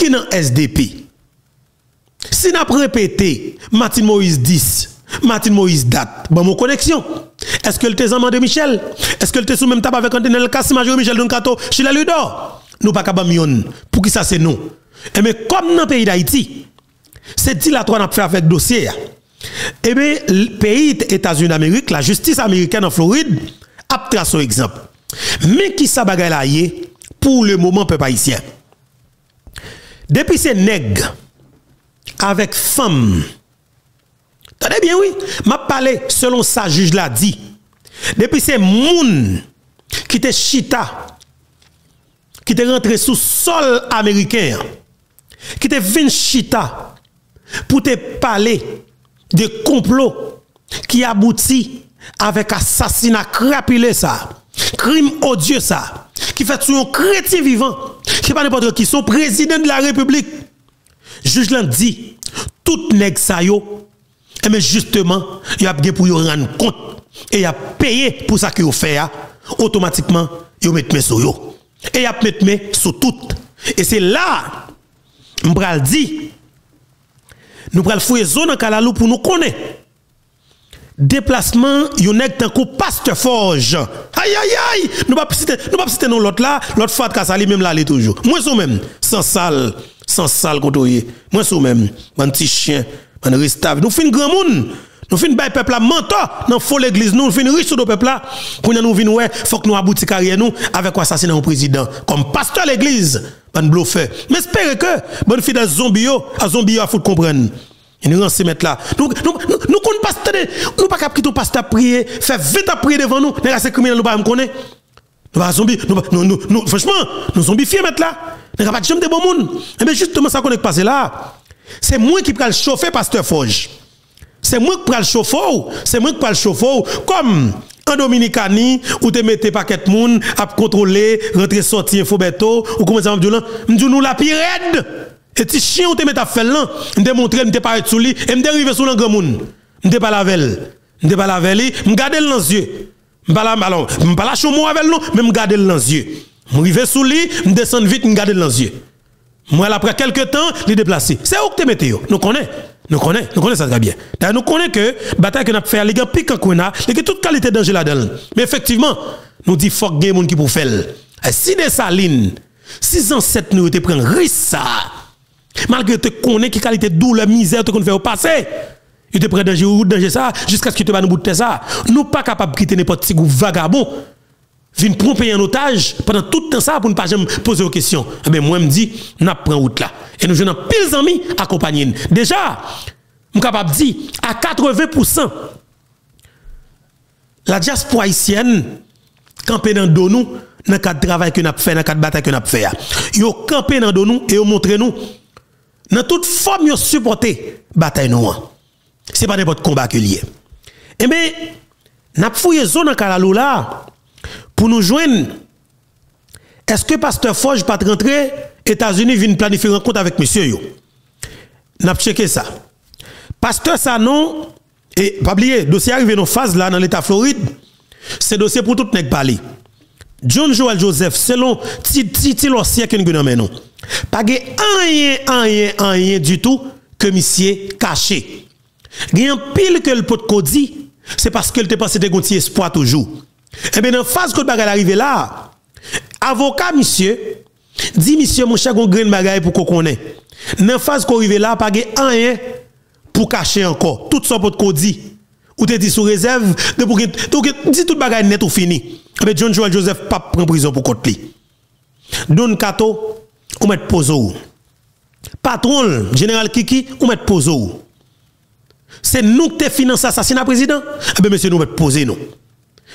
qui dans SDP. Si n'a répété Martin Moïse 10, Martin Moïse date, bon mon connexion. Est-ce que le t'es de Michel? Est-ce que le t'es sous même table avec Antenel Kassim, Major Michel Donkato, Chila Ludor? Nous pas capable pour qui ça c'est nous? Et mais comme dans le pays d'Haïti, c'est dilatoire n'a fait avec dossier. Eh bien, le pays États-Unis d'Amérique, la justice américaine en Floride, a tracé un exemple. Mais qui ça bagaille pour le moment peuple haïtien? Depuis ces nègres avec femmes. Tenez bien oui, m'a parlé selon ça juge l'a dit. Depuis ces moun qui te chita qui te rentré sous sol américain qui te vin chita pour te parler de complot qui aboutit avec assassinat crapulé ça, crime odieux ça, qui fait sur un chrétien vivant, qui pas n'importe qui, son président de la République. Juge l'a dit, tout nèg ça yo, et eh mais justement, il a pour y rendre compte et il a payé pour ça qu'il fait automatiquement, il met mes sur yo. Et il a mis mes sur tout. Et c'est là, m'bral dit, nous pral fouiller zone en Kalalou pour nous connaître. Déplacement, yon nèg tant ko pasteur forge. Aïe aïe aïe, nous pas citer nous pas citer non l'autre là, l'autre fois ka sali même là les toujours. Moi sou même, sans sale, sans sale kotoye. Moi sou même, un petit chien, un restave. Nous fin grand monde. Nous fin bay peuple là mentor dans faux l'église nous, fin riche de peuple là. Pour nous vinn ouais, faut que nous aboutir carrière nous avec assassinat au président comme pasteur l'église. Ban bluffeur. Mais espère que bonne fidèle zombie à zombie a faut comprendre. Et nous se mettre là. Nous nous nous nous pas nous pas capable quitter pasteur prier, faire vite à prier devant nous, les c'est criminel nous pas me connaître. Nous pas zombie, nous nous nous franchement, nous zombifier mettre là. Nous pas jamais de bon monde. Et bien justement ça qu'on est passé là. C'est moi qui le chauffer pasteur Forge. C'est moi qui le chauffer, c'est moi qui le chauffer comme en Dominicani, où te mettez paquet monde à contrôler, rentrer sortir beto ou comment ça là, nous la pirate. Et si chien ou te met à faire là, me montrer pas sous lui et me arriver sous le grand monde. Me pas la velle. Me pas la velle, me garder dans les yeux. Me pas la alors, me pas la chomo avec non, mais me garder dans yeux. Me arriver sous lui, me descendre vite, me garder dans yeux. Moi après quelques temps, les déplacer. C'est où que te mettez Nous connaissons. Nous connaissons, nous connaissons ça très bien. D'ailleurs, nous connaissons que bataille que nous fait, les gars piquent qu'on a, les gars toute qualité danger là-dedans. Mais effectivement, nous disons faut que gens qui pour faire. Si des salines, si ancêtres nous te prennent risque ça, Malgré que tu connais qui qualité douleur, misère, tu fait au passé. Il te prend danger ou danger ça, jusqu'à ce que tu vas nous bouter ça. Nous pas capables de quitter n'importe qui vagabond. Vin prendre payer en otage pendant tout le temps ça pour ne pas jamais poser aux questions. Eh bien, moi, je me dis, n'a prend route là. Et nous avons pile d'amis accompagnés. Déjà, je suis capable de dire, à 80%, la diaspora haïtienne, campé dans nous, dans le cadre de travail que nous avons fait, dans le cadre de bataille que nous avons fait. Ils ont campé dans nous et ils ont montré nous dans toute forme, ils supporté bataille. Ce n'est pas n'importe combat que lié. Eh bien, nous avons fouillé zone en Kalalou là pour nous joindre. Est-ce que Pasteur Forge pas rentrer États-Unis vient planifier une rencontre avec monsieur yo? N'a checké ça. Pasteur ça non et pas oublier dossier arrivé dans phase là dans l'état Floride. C'est dossier pour tout nèg parler. John Joel Joseph selon ti ti ti siècle que nous non. Pas rien, rien, rien du tout que monsieur caché. Rien pile que le pot dit, c'est parce qu'elle te passé de gontier espoir toujours. Eh bien, dans la phase que le bagage arrivé là, avocat monsieur, dit monsieur, mon cher, gon grain bagage pour qu'on connaisse. Dans la phase qu'on arrive là, pas rien pour cacher encore. Tout ça pot dit. Ou te dit sous réserve, de pour que, dit tout bagage net ou fini. Eh bien, John Joel Joseph pas prend prison pour côté. Don Kato, ou mettre pozo. Patron, général Kiki, ou mettre pozo. C'est nous qui financé l'assassinat président? Eh bien, monsieur, nous mettre poser nous.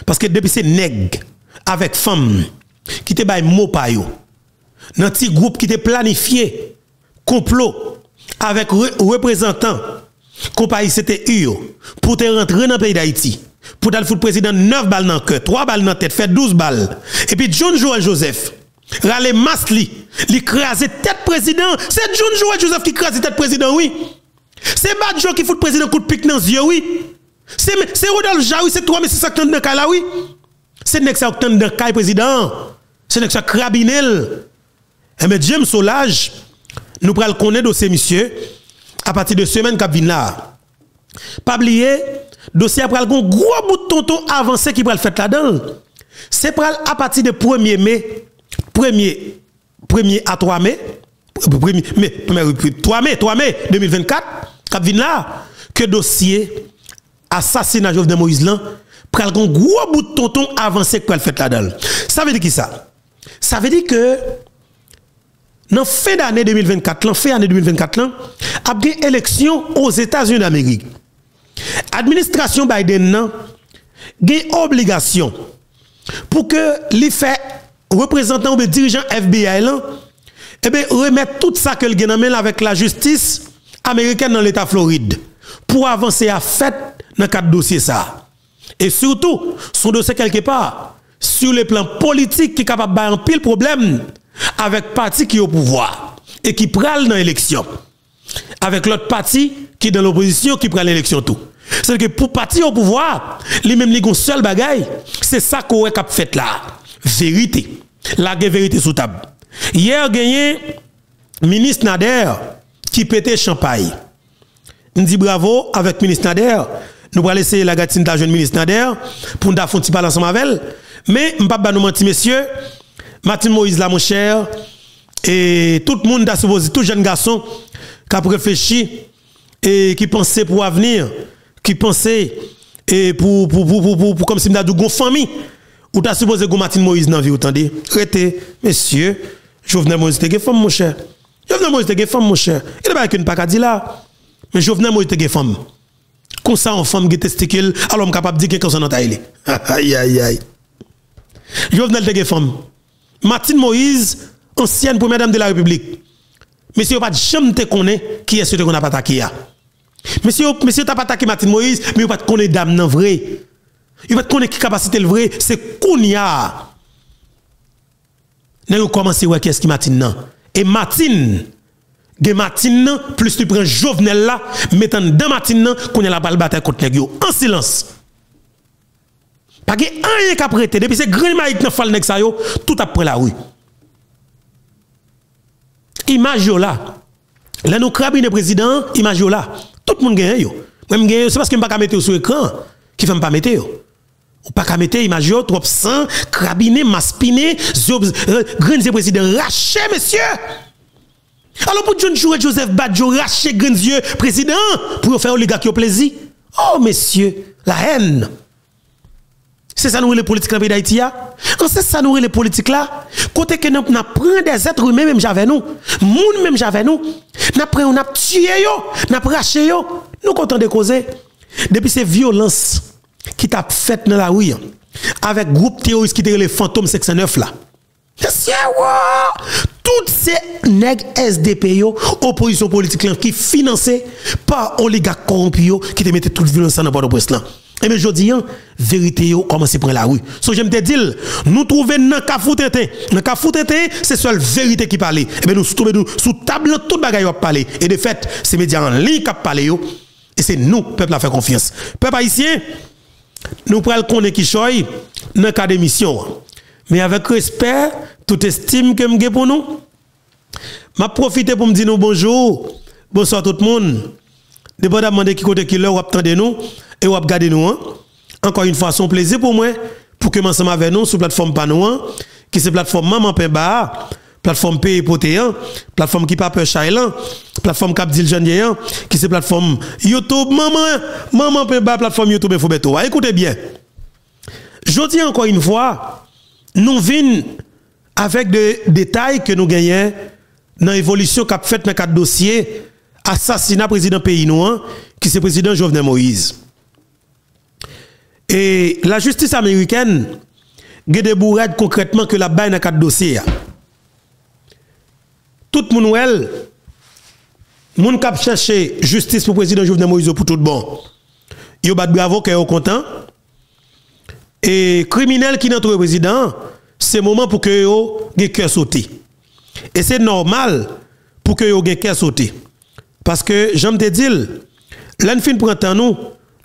Parce que depuis c'est nèg avec femme qui te bail mot pa yo. Dans petit groupe qui te planifié complot avec représentant compagnie yo pour te rentrer dans le pays d'Haïti. Pour foutre président 9 balles dans le cœur, 3 balles dans la tête, fait 12 balles. Et puis John Joel Joseph Rale Masli, li crase tête président. C'est John Joel Joseph qui crase tête président, oui. C'est Badjo qui fout président coup de pique dans les yeux, oui. C'est Rodolphe Jaoui, c'est toi, mais c'est ça oui. C'est qui dans président. C'est nek ça crabinel. Et eh, mais James Solage, nous prenons connaître dossier monsieur à partir de semaine qui vient là. Pas oublier, dossier après un gros bout de tonton avancé qui va le faire là-dedans. C'est à partir de 1er mai, 1er, 1er à 3 mai, 1er, mai, 3 mai, 3 mai 2024, qui vient là, que dossier assassinat Jovenel Moïse là, pral un gros bout de tonton avancé qui va le faire là-dedans. Ça veut dire qui ça? Ça veut dire que dans fin d'année 2024, en fin d'année 2024, là, a une élection aux États-Unis d'Amérique. Administration Biden a une obligation pour que les faits représentants ou dirigeants FBI là, eh bien, remettre tout ça que le gagne avec la justice américaine dans l'État Floride pour avancer à fait dans quatre dossiers ça. Et surtout, son dossier quelque part sur le plan politique qui est capable de un pile problème avec parti qui est au pouvoir et qui prend dans l'élection. Avec l'autre parti qui est dans l'opposition qui prend l'élection tout. C'est que pour parti au pouvoir, les mêmes les seul bagaille, c'est ça qu'on a fait là. Vérité. La vérité sous table. Hier gagné ministre Nader qui pétait champagne. On dit bravo avec ministre Nader. Nous allons laisser la gatine de la jeune ministre Nader pour nous faire un petit ensemble avec elle. Mais, je ne nous mentir, messieurs, Martin Moïse là, mon cher, et tout le monde a supposé, tout jeune garçon qui a réfléchi et qui pensait pour l'avenir, qui pensait et pour, pour, pour, pour, comme si nous avons une famille, ou t'as supposé que Martin Moïse la vie, vous entendez? Rete, messieurs, Jovenel Moïse te femme, mon cher. Jovenel Moïse te femme, mon cher. Il n'y a pas qu'une pas dire là. Mais Jovenel Moïse te femme. Comme ça, en femme qui testicule, alors on est capable de dire que c'est dans taille. Aïe, aïe, aïe. Jovenel te femme. Martine Moïse, ancienne première dame de la République. Monsieur, pas jamais te connaît qui est ce qu'on a pas attaqué. Monsieur, monsieur, t'as pas attaqué Martine Moïse, mais vous pas connaître dame non vrai. Il va connaître qui capacité le vrai, c'est Kounia. Nous commencé ouais qu'est-ce qui Martine non? Et Martine de Martine plus tu prends Jovenel là, mettant dans Martine qu'on a la balle bataille contre en silence. Pas que rien qu'à prêter. Depuis c'est grand maïk dans fall nek sa yo, tout après la rue. Image là. Là nous le président, image là. Tout le monde gagne yo. Même gagne c'est parce que pas qu'à mettre sur écran qui fait pas mettre yo. Ou pas qu'à mettre image trop sang, crabiné, maspiné, euh, grand président raché monsieur. Alors pour John Joseph Badjo raché yeux président pour faire oligarque au plaisir. Oh messieurs, la haine. C'est ça nous les politiques dans d'Haïti. C'est ça nous les politiques là. Côté que nous prenons des êtres humains même j'avais nous. Moun même j'avais nous. Nous pris on tué yo, nous yo. Nous content de causer. Depuis ces violences qui t'a fait dans la rue avec groupe terroriste qui était le fantôme 609 là. Toutes ces nègres SDP yo, opposition politique qui financé par oligarques corrompus qui te mettent toute violence dans le port. Et mais je dis, vérité, commence à prendre la rue. So, j'aime te dire, nous trouvons dans le tete. Dans le tete, c'est seule vérité qui parle. Et bien, nous trouvons sous table tout bagaille qui parle. Et de fait, c'est médias en ligne qui parlent. Et c'est nous, peuple, à faire confiance. Peuple haïtien, nous prenons connaître qui choy dans cas d'émission. Mais avec respect, toute estime que je pour nous, je profite pour me dire bonjour. Bonsoir tout le monde. Dépendamment de qui côté qui l'heure, attendez nous et vous regardez nous. Hein. Encore une fois, un plaisir pour moi pour que ensemble avec nous sur la plateforme hein, qui c'est plateforme Maman Pemba, plateforme P Potéan, plateforme qui pas peur Chailan, plateforme Cap Jean qui c'est plateforme YouTube Maman Maman Pemba, plateforme YouTube Infobeto. Écoutez bien. Je dis encore une fois, nous venons avec des détails que nous gagnons dans l'évolution qu'a fait dans quatre dossiers assassinat président pays noir qui c'est président Jovenel Moïse. Et la justice américaine a des concrètement que la baille dans quatre dossiers. Tout le monde, moun kap cherché justice pour le président Jovenel Moïse pour tout bon. Yo bat bravo que est content. Et criminel qui n'entre le président, c'est moment pour que yo ait cœur sauté. Et c'est normal pour que yo ait cœur sauté. Parce que j'aime te dire, l'enfin prend temps nous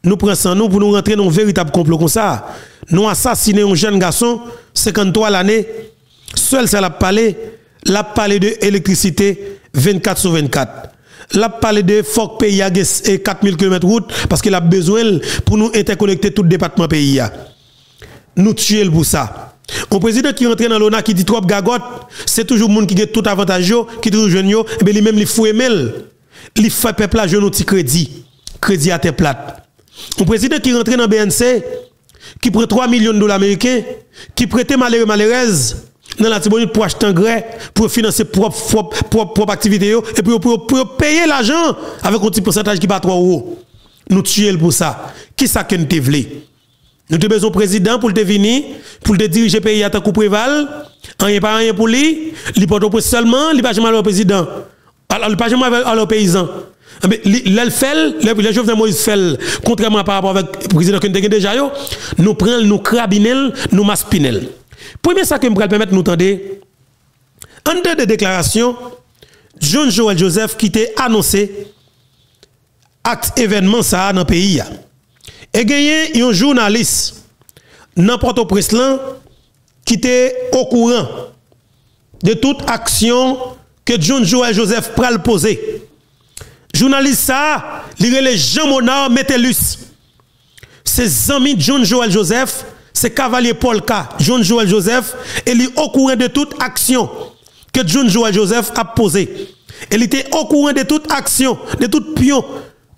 nous prenons nous pour nous rentrer dans un véritable complot comme ça. Nous assassiner un jeune garçon, 53 l'année, seul ça l'a parlé, l'a parlé de électricité 24 sur 24. Là, parle de pays a 4000 km route parce qu'il a besoin pour nous interconnecter tout le département pays. Nous tuer pour ça. Un président qui rentre dans l'ONA qui dit trop gagote, c'est toujours le monde qui a tout avantage, qui toujours jeune, et bien lui-même, il faut aimer. Il fait peuple à jeune petit crédit. Crédit à terre plate. Un président qui rentre dans BNC, qui prend 3 millions de dollars américains, qui prête malheureux malheureuse dans la Tibonite pour acheter un grès, pour financer propre, propre, propre, activité, et puis pour, pour, payer l'argent avec un petit pourcentage qui bat trop haut. Nous tuer pour ça. Qui ça que nous te Nous avons besoin président pour te venir, pour te diriger le pays à ta coupe préval. Rien pas rien pour lui. Il porte seulement, il pas jamais le président. Il pas jamais le paysan. Le fait, le Jovenel Moïse fait, contrairement par rapport avec le président que nous déjà, nous prenons, nous crabinel, nous maspinel. Premier ça que me permettre nous entendre, en deux de déclarations, John Joel Joseph qui t'a annoncé acte événement ça dans le pays. Et gagné un journaliste dans Port-au-Prince qui était au courant de toute action que John Joel Joseph pral poser. Journaliste ça, il Jean Monard Metellus. Ses amis John Joel Joseph c'est cavalier K, John Joel Joseph, et il est au courant de toute action que John Joel Joseph a posée. Il était au courant de toute action, de toute pion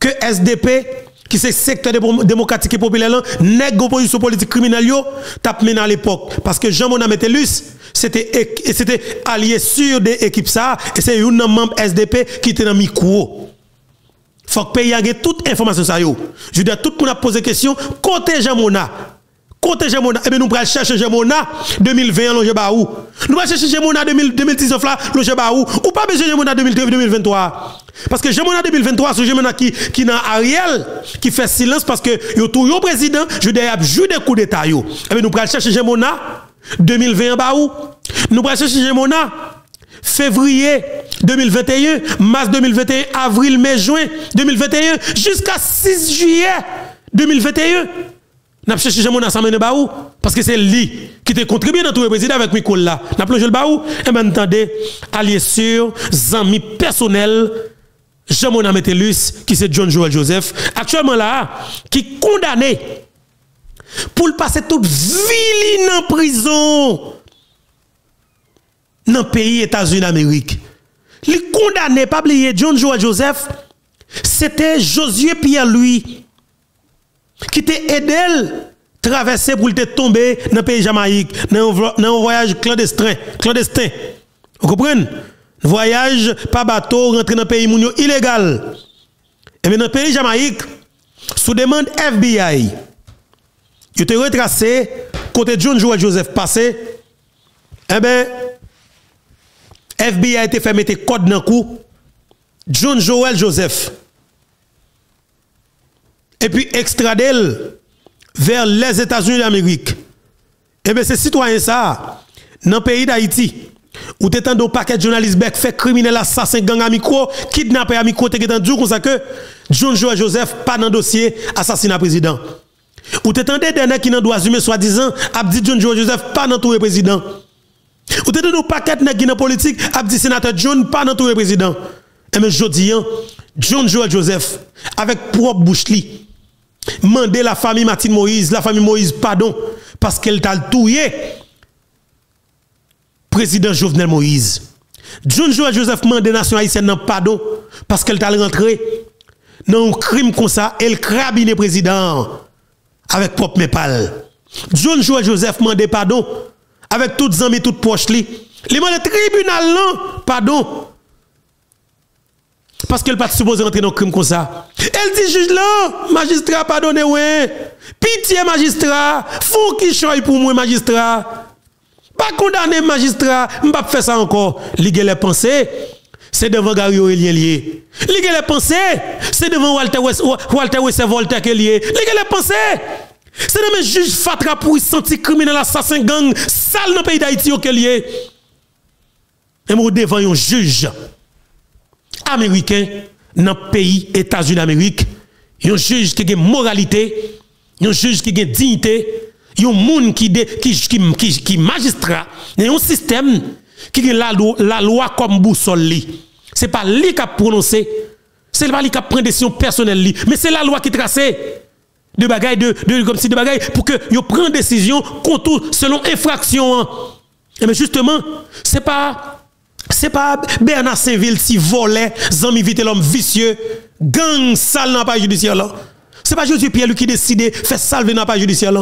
que SDP, qui c'est secteur démocratique et populaire, nègre opposition politique criminelle, t'a mené à l'époque. Parce que Jean-Mona Metellus, c'était allié sur des équipes et c'est un membre SDP qui était dans micro. Faut que pays ait toute information ça. Je veux dire, tout le monde a posé question, côté Jean-Mona, Côté Gemona, eh bien, nous allons chercher Gemona 2020 loge baou. Nous allons chercher Gemona 2019 là, loge baou. Ou pas besoin Gemona 2023. Parce que Gemona 2023, c'est Gemona qui, qui n'a Ariel, qui fait silence parce que yo tout yo président, je dis, joué des coups d'état yo. Eh bien, nous allons chercher Gemona 2020 baou. Nous allons chercher Gemona février 2021, mars 2021, avril, mai, juin 2021, jusqu'à 6 juillet 2021. N'a cherché mon assemblée baou parce que c'est lui qui te contribué dans tout le président avec là. N'a plongé le baou? Et ben entendez allié sur amis personnel Jean-Mona Metellus qui c'est John Joel Joseph actuellement là qui condamné pour passer toute vie en prison dans le pays États-Unis d'Amérique. Il condamné pas oublier John Joel Joseph c'était Josué Pierre-Louis qui t'a aidé traverser pour te tomber dans le pays Jamaïque, dans un voyage clandestin. clandestin. Vous comprenez? Voyage par bateau, rentrer dans le pays illégal. Et bien dans le pays Jamaïque, sous demande FBI, il te retracé côté John Joel Joseph passé. Eh bien, FBI été fait mettre code dans le coup. John Joel Joseph et puis extrader vers les États-Unis d'Amérique. Et eh bien, ces citoyens, ça, dans le pays d'Haïti, où tu un paquet de journalistes fait criminel assassin gang à micro, kidnappé à micro, tu entendu comme ça que John Joel Joseph pas dans dossier assassinat président. Ou tu des derniers qui dans droit humain soi-disant, a dit John Joel Joseph pas dans tout président. Ou tu un paquet de qui dans politique, a dit sénateur John pas dans tout président. Et mais hein, John Joel Joseph, avec propre bouche Mandez la famille Martine Moïse, la famille Moïse, pardon, parce qu'elle t'a touillé. Président Jovenel Moïse. John Joel Joseph mande nation haïtienne pardon, parce qu'elle t'a rentré dans un crime comme ça, elle crabine président avec propre mépal. John Joel Joseph mande pardon avec toutes amis, toutes poches li. Demande tribunal non, pardon parce qu'elle pas supposée rentrer dans un crime comme ça. Elle dit juge là, magistrat pardonnez ouais. Pitié magistrat, fou qui choye pour moi magistrat. Pas condamner magistrat, pas faire ça encore. Ligue les pensées, c'est devant Gary Aurélien lié. Ligue les pensées, c'est devant Walter West, Walter West Voltaire qui lié. Ligue les pensées. C'est devant juge Fatra pour senti criminel assassin gang sale dans le pays d'Haïti qui lié. Et moi devant un juge américain dans le pays États-Unis d'Amérique, un juge qui a une moralité, un juge qui a une dignité, un monde qui qui qui magistrat, un système qui a la, la loi comme boussole C'est pas lui qui a prononcé. C'est pas lui qui a pris décision personnelle. Mais c'est la loi qui trace de bagaille de, de, comme si de bagaille pour que yo prenne décision contre selon infraction. Et hein. eh mais justement, c'est pas c'est pas Bernard Saint-Ville qui volait, zami vite l'homme vicieux, gang sale dans pas judiciaire là. C'est pas Jésus Pierre qui décide faire salver dans pas judiciaire.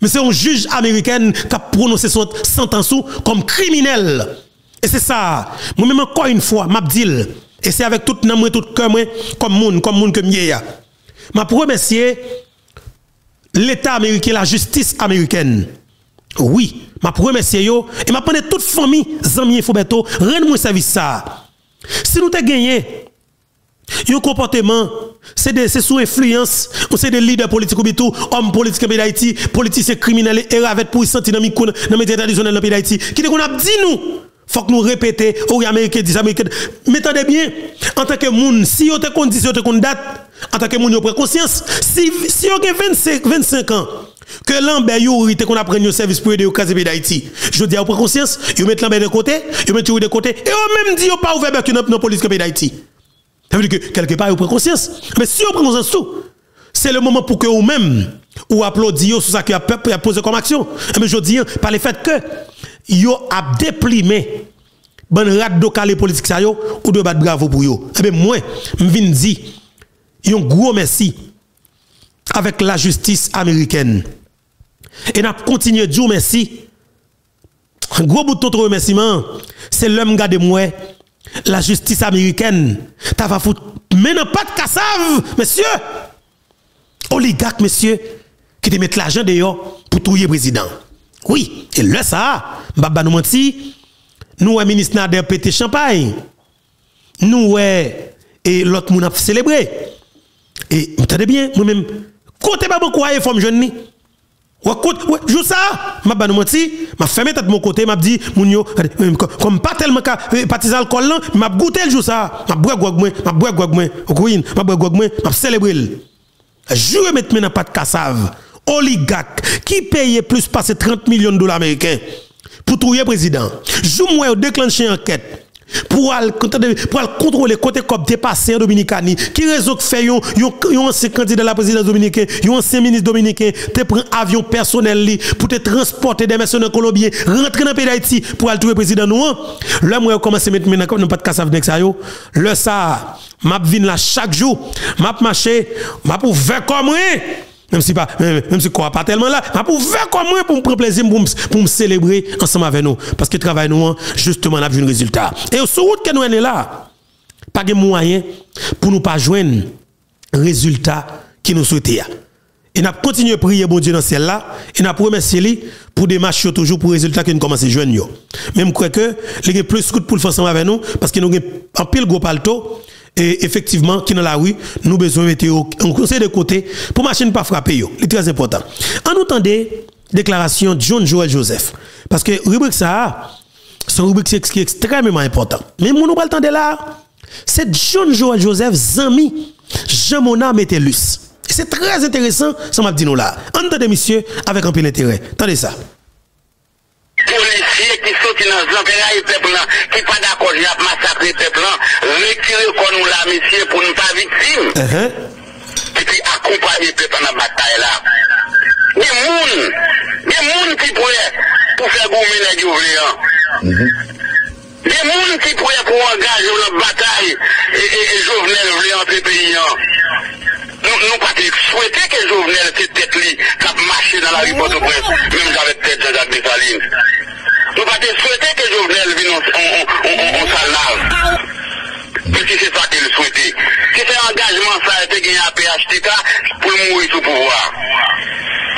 Mais c'est un juge américain qui a prononcé son sentence comme criminel. Et c'est ça. Moi-même, encore une fois, m'a dit, et c'est avec tout nom, tout cœur, comme monde, comme monde que m'y Ma remercier l'État américain, la justice américaine. Oui, ma remercier yo, et m'a prendre toute famille, Zami Fobeto, rendre-moi service ça. Si nous t'avons gagné, un comportement, c'est sous influence, ou c'est des leaders politiques ou tout, hommes politiques d'Haïti, politiciens criminels et avec pour sentir dans le métier traditionnel dans le pays d'Haïti, qui qu'on a dit nous, faut que nous répéter, ou américains disent américains, mais attendez bien, en tant que monde, si vous te dit, si vous date, en tant que monde, vous prenez conscience, si, si vous avez 25, 25 ans, que Lambert Youri qu'on apprend un service pour aider au cas d'Haïti. Je dis à vous conscience, vous mettez Lambert de côté, vous mettez de côté, et vous même dit, vous pas ouvert dans la police d'Haïti. Ça veut dire que quelque part, vous prenez conscience. Mais si vous prenez conscience tout, c'est le moment pour que vous-même, ou applaudissez sur ça que vous a posé comme action. Mais je dis, par le fait que, vous a déprimé, bon rat de politique ça yo, ou de battre bravo pour yo. Eh bien, moi, viens dire, un gros merci avec la justice américaine. Et n'a continué à dire merci. Un gros bout de remerciement, c'est l'homme de moi la justice américaine, t'as va foutre, mais non pas de cassave, monsieur. Oligarque, monsieur, qui te met l'argent dehors pour trouver le président. Oui, et là, ça, Baba nous menti, nous, ministre Nader pété champagne. Nous, et l'autre monde a célébré. Et, vous bien, moi-même, côté pas beaucoup, forme jeune, Ouais, joue ça, m'a menti, m'a fermé tête mon côté, m'a dit moun yo comme pas tellement ka eh, partis alcool là, m'a goûté le jour ça, m'a boire gog moi, m'a boire queen, m'a boire moi, m'a célébrer. Jouer maintenant pas de cassave. Oligarque qui paye plus passer 30 millions de dollars américains pour trouver président. Joue moi déclencher enquête pour aller contrôler côté comme dépassé en Dominicani. Qui réseau fait yon yon ancien candidat de la présidence dominicaine yon ancien ministre dominicain te prend avion personnel pour te transporter des mercenaires colombiens rentrer dans le pays d'Haïti pour aller trouver président nous là moi commencer mettre maintenant comme pas de casse avec ça le ça m'a vinn là chaque jour. M'a marché m'a pour comme même si pas même si quoi pas tellement là. Mais pour faire comme pour me prendre plaisir pour pour me célébrer ensemble avec nous. Parce que travail nous hein, justement on a vu un résultat. Et sur route que nous est là pas de moyen pour nous pas joindre résultat qui nous souhaitait et n'a continué à prier bon Dieu dans celle là. Et n'a remercié lui pour des matchs toujours pour résultat que nous commençons à joindre même crois que les plus de pour le faire ensemble avec nous parce que nous avons un pile gros palto et effectivement, qui dans la rue, nous besoin de mettre un conseil de côté pour machine pas frapper. C'est très important. En entendez déclaration de John Joel Joseph. Parce que rubrique ça, c'est une rubrique qui est extrêmement important. Mais nous pas le là, c'est John Joel Joseph, Zami, Jean-Mona Metellus. C'est très intéressant, ça m'a dit nous là. Entendez, monsieur, avec un peu d'intérêt. Attendez ça. Qui qui pas d'accord, il a massacré le peuple retirer qu'on nous la monsieur pour ne pas victime. Uh-huh. Et puis accompagner le peuple dans la bataille là. Des gens, des gens qui pourraient pour faire gommer les Jovenel. Des gens qui pourraient pour engager la bataille et, et Jovenel voulait entrer pays. Nous, nous pas souhaiter que Jovenel, cette tête-là, qui marché dans la rue Port-au-Prince, même avec tête Jean-Jacques Dessalines. Nous pas souhaiter que Jovenel vienne en salle parce que c'est ça qu'il souhaitait. C'est un engagement ça a été gagné à PHTK pour mourir sous pouvoir.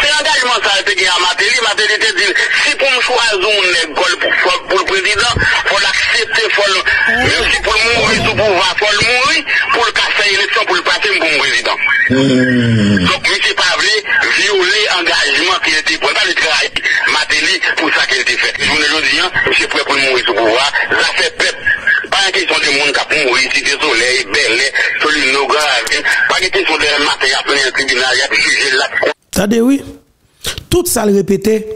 C'est un engagement ça a été gagné à Matéli. Matéli te dit, si pour me choisir un école pour, pour le président, il faut l'accepter, faut le, même si pour mourir sous pouvoir, il faut le mourir pour le casser l'élection, pour le passer pour le président. Mmh. Donc, M. Pavlé violer l'engagement qui était par le travail Matéli pour ça qu'il était fait. Je vous le dis, M. prêt pour mourir sous pouvoir, ça fait peuple. Pas une question de monde qui a mourir, si des soleil, belle, celui nos grave. Pas une question de matin, il y a de tribunal, il y a jugé là. Ça oui. Tout ça le répéter.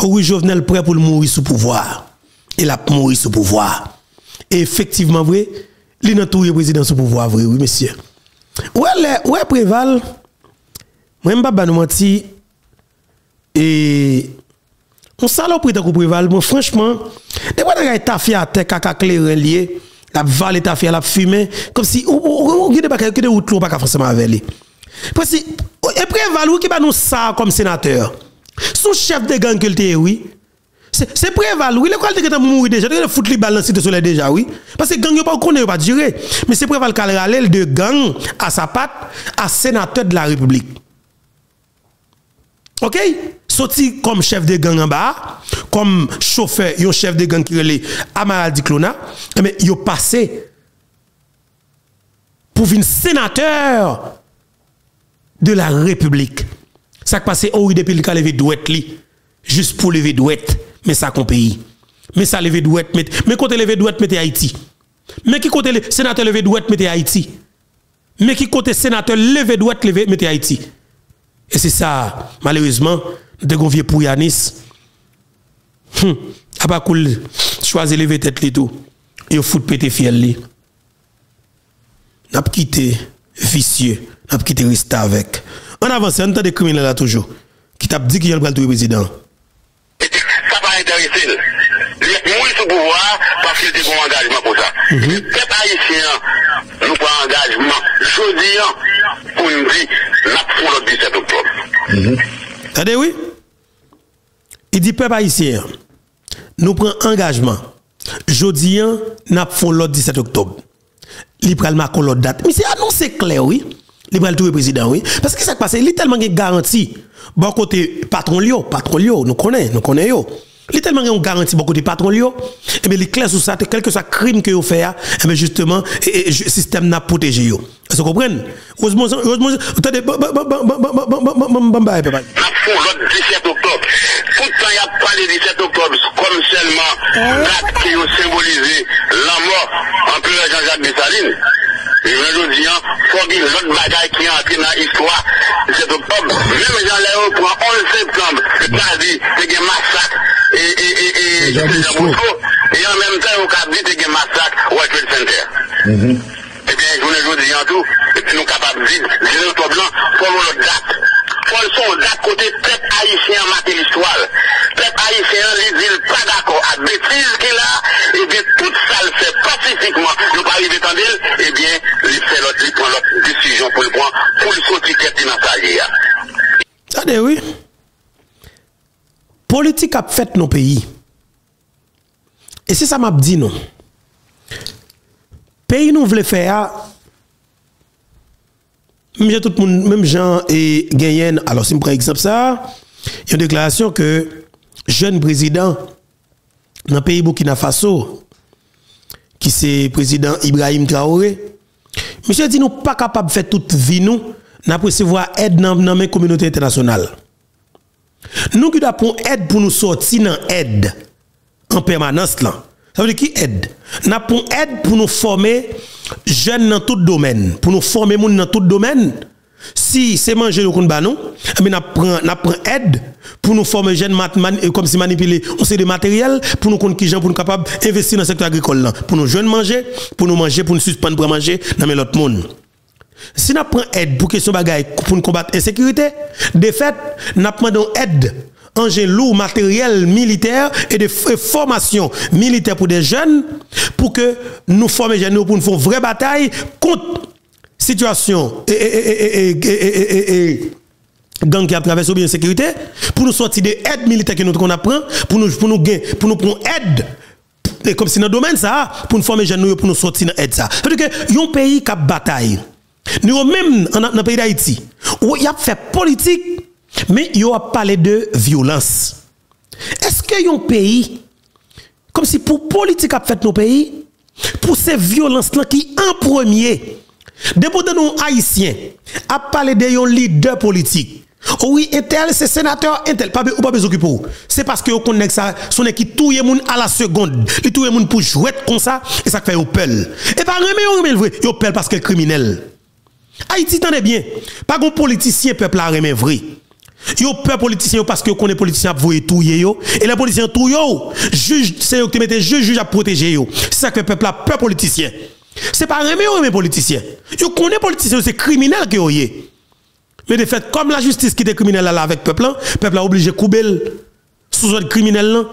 Oh oui, Jovenel prêt pour mourir sous pouvoir. Il a mouru sous pouvoir. Et effectivement, vrai, il a tout le président sous pouvoir, vrai, oui, monsieur. Ouais, ouais, Préval, moi, je ne et on salope pour Préval, moi, franchement, des fois, il ta fait à terre, caca clair, lié, la vallée ta fait, la fumée, comme si, de et Préval, qui va nous ça comme sénateur, son chef de gang qu'il était, oui, c'est préval, oui, l'école de mourir déjà, de foutre les balles dans soleil déjà, oui. Parce que gang yo pas connaît pas durer. Mais c'est préval qu'elle râle de gang à sa patte à sénateur de la République. OK? Sorti comme chef de gang en bas, comme chauffeur, un chef de gang qui relait Amaral Clona, mais yo passé pour venir sénateur de la République. Ça qui passe, oui, depuis le levé douette juste pour lever douette mais ça qu'on pays. Mais ça lever douette mais mais côté lever douette mettez Haïti. Mais qui côté le sénateur lever douette mettez Haïti. Mais qui côté sénateur lever douette lever mettez Haïti. Et c'est ça malheureusement de vieux pour Yanis. Hum, a pas cool choisir lever tête les tout. Et fout péter fiel li. N'a quitté vicieux, n'a quitté rester avec. On avance, on entend des criminels là toujours qui t'a dit qu'il y a le président intéressé. Mourir sous pouvoir parce qu'il était un engagement pour ça. Mhm. Peuple haïtien, nous prenons engagement. Jeudi, pour nous dire, nous le 17 octobre. Mhm. Attendez, oui? Il dit peuple haïtien, nous prenons engagement. Jeudi, nous faisons le 17 octobre. Il prend l'autre date. Mais c'est annoncé clair, oui? Il prend le président, oui. Parce que ça passe, il est tellement garanti. Bon côté patron Lio, patron Lio, nous connaissons, nous connaissons. Il est tellement une garantie beaucoup de patrons, et eh bien, il clair sur ça, quel que soit le crime que vous faites, et eh bien, justement, le système n'a protégé. Vous comprenez? Heureusement, heureusement, attendez, bon, bon, bon, bon, bon, bon, bon, bon, bon, bon, bon, le 17 octobre. Tout le temps, il a parlé du 17 octobre comme seulement date qui a symbolisé la mort en plus Jean-Jacques Dessalines. Et je fòk yon lot bagay ki yon ati nan histwa, se tou pop, mèm jan lè ou pran 11 septembre, se ta di, te gen masak, e, e, e, e, se jan moutou, e yon mèm tan ou kap di te gen masak, wak fèl senter. E bien, jounen joun di yon tou, e pi nou kapap di, jenè ou to blan, fòm ou lot dat, parol son zak kote pep Haitien mate l'histoire. Pep Haitien li dil pa dako a betiz ki la, e de tout sa l fè pasifikman. Nou pa li detandil, e bien li fè lot, li pon lot disijon pou l'pon, pou l'soti ket nan sa li ya. Tade oui, politik ap fèt nou peyi. E se sa map di non. nou, peyi nou vle fè ya, même Jean et Gagnen, alors si je prends exemple ça, il y a une déclaration que jeune président dans le pays Burkina Faso, qui c'est président Ibrahim Traoré, monsieur dit nous pas capable de faire toute vie nous, n'a recevoir aide dans la communauté internationale. Nous qui avons aide pour nous sortir dans aide en permanence là. Ça veut dire qui aide? Nous avons aide pour nous former jeunes dans tout domaine, pour nous former dans tout domaine. Si c'est manger le ba nous, mais nous prenons aide pour nous former jeunes comme si manipuler on sait des matériels pour nous connaître qui gens pour nous capable investir dans le secteur agricole pour nous jeunes manger, pour nous manger, pour nous suspendre pour manger dans l'autre monde. Si nous prenons aide pour question bagaille pour nous combattre l'insécurité, de fait, nous prenons aide engin lourd matériel militaire et de formation militaire pour des jeunes pour que nous formions jeunes pour nous faire une vraie bataille contre situation et, et, et, gang qui a traversé bien sécurité pour nous sortir des aides militaires que nous qu'on apprend pour nous pour nous pour nous prendre aide et comme si dans le domaine ça pour nous former jeunes pour nous sortir dans aide ça. Parce que un pays qui a bataille nous même dans le pays d'Haïti, où il a fait politique, mais il a parlé de violence. Est-ce a un pays, comme si pour politique a fait nos pays, pour ces violences-là qui en premier, depuis de nous haïtiens, a parlé de un leader politique. Oui, et tel, c'est sénateur, tel, pas, ou pas besoin C'est parce que vous connaissez ça, son équipe tout le à la seconde. Il tout le monde pour jouer comme ça, et ça fait au pelle. Et pas remet, remet le vrai, il pelle parce que criminel. Haïti, est bien. Pas un politicien peuple à remet vrai. Yo peur politicien parce que connaît politicien pour tout yo et les politiciens tout yo juge c'est eux qui mettent juge juge à protéger yo. C'est ça que le peuple a peur politicien. C'est pas aimer ou aimer politicien. Yo connaît politicien c'est criminel que yo Mais de fait comme la justice qui est criminelle là avec peuple le peuple a obligé couper sous un criminel là.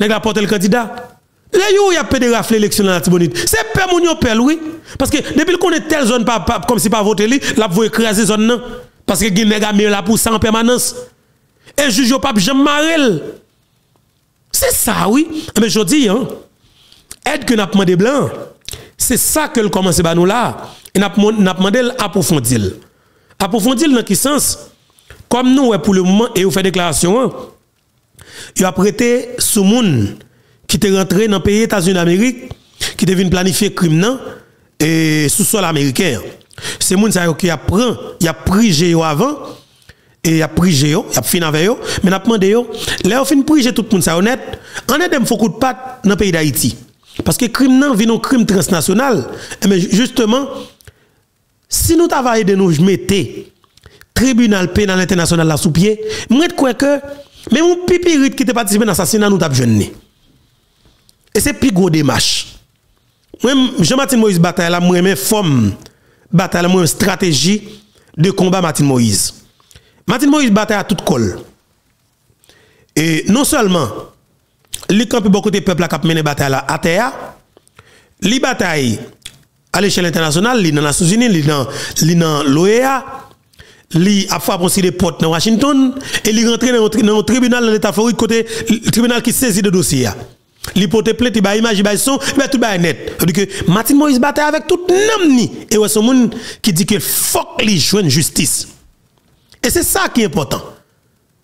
Nèg la porter le candidat. Là, il y a peu de rafle l'élection dans la Tibonite. C'est pas mon yo pelle, oui. Parce que depuis qu'on est telle zone, comme si pas voté, là, vous écraser zone, non. Parce que a mis là pour ça en permanence. Et juge au pape Jean Marel. C'est ça, oui. Mais je dis, hein, aide que n'a demandé blanc. C'est ça que le commence à nous là. Et n'a demandé approfondir. Approfondir dans quel sens? Comme nous, pour le moment, et vous faites déclaration, hein, il a prêté sous monde qui est rentré dans le pays États-Unis d'Amérique, qui devait planifier crime et sous sol américain. C'est moun qui a pris, il a pris avant et il a pris Géo, il a fini avec eux, mais il a demandé yo, là on fin pris tout le monde ça honnête, en est un faut de patte dans pays d'Haïti. Parce que crime nan vient un crime transnational. Mais justement si nous t'avons aidé nous mettre tribunal pénal international là sous pied, moi crois que même un pipirit qui était participé dans l'assassinat nous t'a jeune. Et c'est plus gros démarche. Moi Jean-Martin Moïse bataille là moi même forme bataille moi stratégie de combat Martin Moïse. Martin Moïse bataille à toute colle. Et non seulement li camp beaucoup de peuple qui mené bataille à terre, li bataille à l'échelle internationale, li dans les Nations Unies, li dans l'OEA, li a fait des portes dans Washington et li rentré dans le tribunal de l'État Floride côté tribunal qui saisit le dossier. L'hypothèse plainte, il image, il son, il tout net. cest que Martin Moïse bataille avec tout nom ni. Et ouais, son monde qui dit que faut qu'il joigne justice. Et c'est ça qui est important.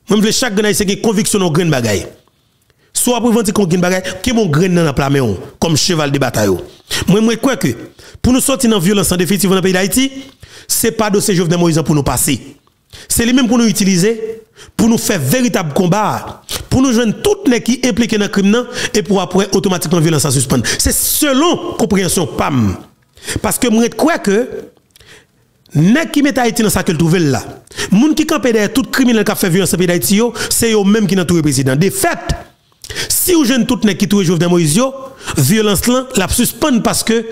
Moi, je chaque gagne, c'est que conviction dans grain bagaille. Soit pour vendre qu'on grain bagaille, qui mon grain dans la plame comme cheval de bataille. Moi, moi, crois que pour nous sortir dans violence en définitive dans le pays d'Haïti, c'est pas de ces de Moïse pour nous passer. C'est lui-même pour nous utiliser, pour nous faire véritable combat, pour nous joindre toutes les qui impliqués dans le crime et pour après automatiquement violence à suspendre. C'est selon compréhension PAM. Parce que je crois que Nek qui met Haïti dans sa que trouve là? Moun qui campé derrière tout criminel qui a fait violence pays d'Haïti c'est eux même qui n'a le président. De fait, si vous jeune tout nek qui trouve Jovenel Moïse violence là la suspend parce que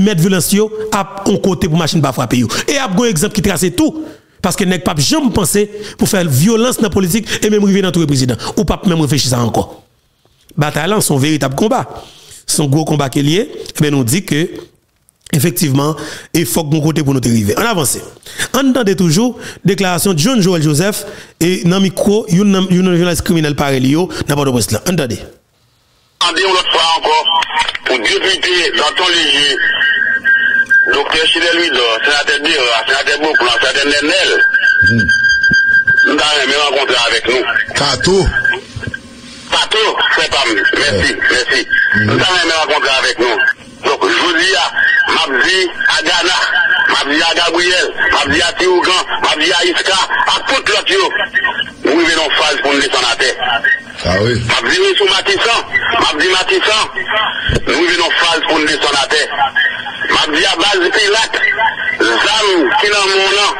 mettre violence yo a un côté pour machine pas frapper Et a un exemple qui trace tout parce que n'est pas jamais pensé pour faire violence dans la politique et même arriver dans tout le président. Ou pas même réfléchir ça encore. Bataille son véritable combat. Son gros combat qui est lié, eh bien, nous dit que effectivement, il faut que nous côté pour nous arriver. On avance. On entend toujours déclaration de John Joel Joseph et dans le micro, il y a une journaliste criminelle par cela. Entendez. Fois encore pour léger Dokter Chidel Widor, senate Dira, senate Bouklan, senate Nenel, hmm. nou ta reme renkontre avèk nou. Kato? Kato, sepam, mersi, hmm. mersi. Nou ta reme renkontre avèk nou. Dok, joudi ya, mabdi a Ghana, mabdi a Gabriel, mabdi a Tiougan, mabdi a Iska, a tout lot yo. Nou y venon faz pou nou de sanate. Ah oui. Sous Matissan, Mabdi Matissan, nous venons en phase pour nous descendre à terre. Mabdi à base Pilate, Zam qui dans mon nom,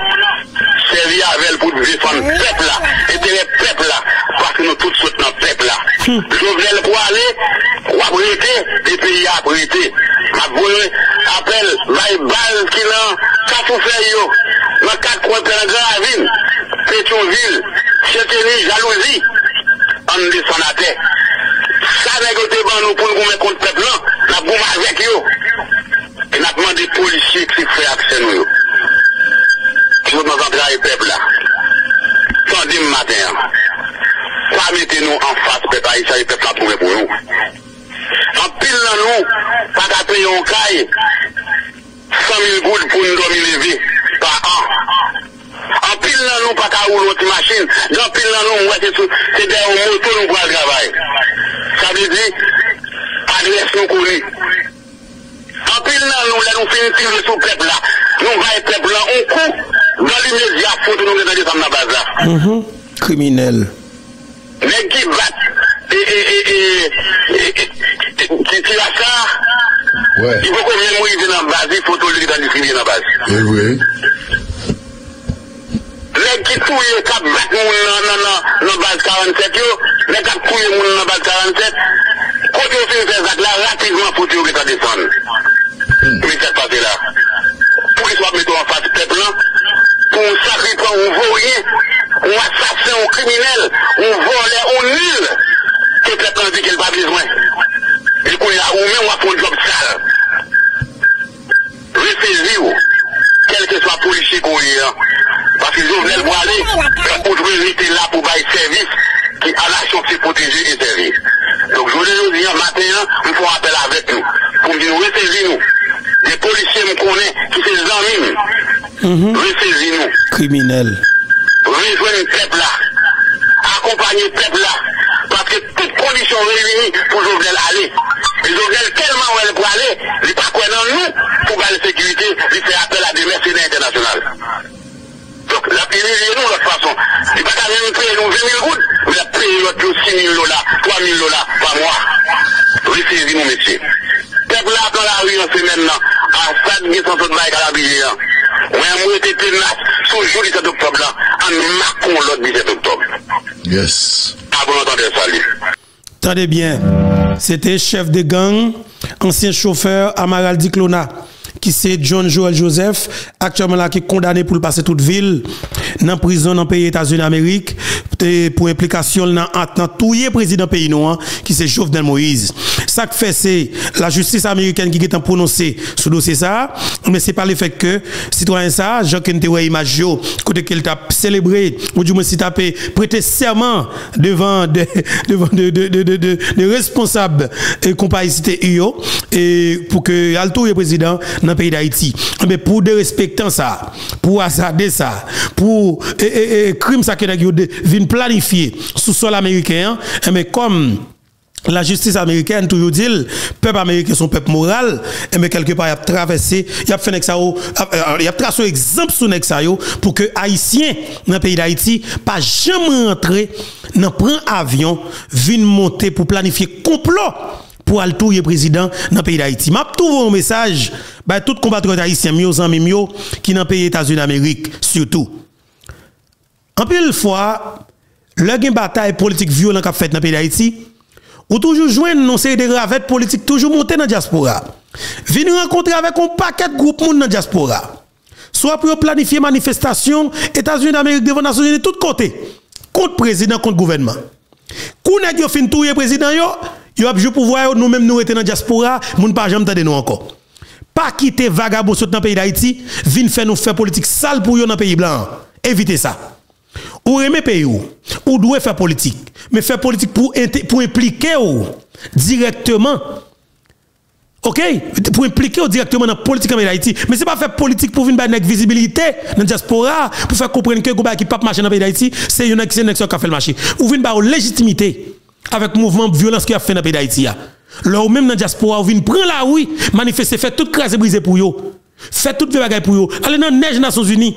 servi avec pour défendre le peuple là, et les peuple là, parce que nous tous sommes dans le peuple là. Voulais pour aller, ou abriter, et puis abriter. Mabdi appelle, my base qui dans quatre frères, dans quatre coins de la Gravine, Pétionville, Châtellenie, Jalousie, an de sanate. Sa negote ban nou pou nou goumen kont pep lan, nap gouman avek yo. E nap mande polisye ki fwe akse nou yo. Ki yo nou zantra e pep la. San di m maten ya. Sa mette nou an fas pep a yi sa yi pep la pou me pou nou. An pil nan nou, pata pe yon kaye, 100.000 goud pou nou domine vi pa an. An pil nan nou pa ka ou nou ti masin, an pil nan nou mwese se de ou moto nou kwa travay. Sa bi di, adres nou kouni. An pil nan nou la nou finitiv li sou pep la, nou vay pep la, on kou, nan li mezi a fote nou mwen de sam na baz la. Kriminel. Nen ki bat, e, e, e, e, ki ti la sa, i pou kon men mwen di nan baz, di fote ou li dan di fini nan baz. E, wey. Nèk ki kouye kap bat moun nan nan baz 47 yo, nèk kap kouye moun nan baz 47, kote ou fin fè zak la, rapidman fouti ou geta desan. Hmm. Mè sè pase la. Pou li swap metou an fati pep lan, pou ou sakri kon ou voye, ou asasè, ou kriminel, ou vole, ou nil, te pep lan di ke l pa bizwen. Di kouye la, ou men wapon job sal. Refezi ou, kelke swa polisi kouye an, Parce que Jovenel pour rester là pour bailler service, qui a l'action de se protéger et servir. Donc, je vous dis, matin, nous faisons appel avec nous. Pour nous dire, ressaisir-nous. Des policiers me connaissent qui des amis. Ressaisir-nous. Criminel. Rejoindre le peuple là. Accompagner le peuple là. Parce que toutes conditions réunies pour Jovenel aller. Et Jovenel, tellement où elle pour aller, il n'est pas quoi dans nous pour la sécurité, il fait appel à des mercenaires internationaux. Donc, la payer nous, de toute façon. Il pas qu'à même payer nous 20 000 gouttes, mais la payer l'autre 6 000 dollars, 3 000 dollars par mois. Ressaisir nos métiers. Peuple là, dans la rue, en semaine, là, à Stade, il y a 100 bail à la ville, là. Ouais, moi, j'étais tenace, sous le jour 17 octobre, là, en marquant l'autre 17 octobre. Yes. Ah, bon, entendez ça, lui. Attendez bien. C'était chef de gang, ancien chauffeur Amaral Diclona qui c'est John Joel Joseph, actuellement là qui est condamné pour le passer toute ville dans prison dans le pays États-Unis d'Amérique pour implication dans tout le président pays noir qui c'est Jovenel Moïse. Que fait c'est la justice américaine qui est en prononcé sur dossier ça, mais c'est pas le fait que citoyen ça, Jean Kente image yo côté qu'il t'a célébré ou du moins si t'a prêté serment devant de, devant de, de, de, de, responsables et compagnie et pour que al le président dans le pays d'Haïti. Mais pour de respecter ça, pour hasarder ça, pour et, et, crime ça planifier sous sol américain, mais comme la justice américaine toujours dit peuple américain son peuple moral et mais quelque part il a traversé il a fait ça il a tracé exemple sur ça pour que haïtiens dans le pays d'Haïti pas jamais rentrer dans prend avion viennent monter pour planifier complot pour aller le président dans le pays d'Haïti. M'a trouvé un message bah tout compatriotes haïtiens mieux amis mieux qui dans le pays États-Unis d'Amérique surtout. En pile fois, le bataille politique violente qu'a fait dans le pays d'Haïti, ou toujours joindre une série de ravettes politiques toujours monter dans diaspora. Venir rencontrer avec un paquet de groupes dans la diaspora. Soit pour planifier manifestation États-Unis d'Amérique devant Nations Unies de tous côtés. Contre président, contre gouvernement. Kou nèg yo fin touye président yo, yo a joué pouvoir nous même nous étions dans diaspora, moun pas jamais tande nous encore. Pas quitter vagabond dans le pays d'Haïti, vin faire nous faire politique sale pour yo dans pays blanc. Évitez ça. Ou aimer pays ou, doit faire politique, mais faire politique pour pour impliquer directement OK? Pour impliquer directement dans la politique en Haïti. Mais ce n'est pas faire politique pour venir une visibilité dans la diaspora, pour faire comprendre que le qui pas marcher dans le pays d'Haïti, c'est une qui a fait le marché. Ou venir une légitimité avec le mouvement de violence qui a fait dans le pays d'Haïti. Là, ou même dans la diaspora, ou venir prendre la rue, manifester, faire toute crasse brisée pour eux. Faire toute bagaille pour eux. Aller dans neige Nations Unies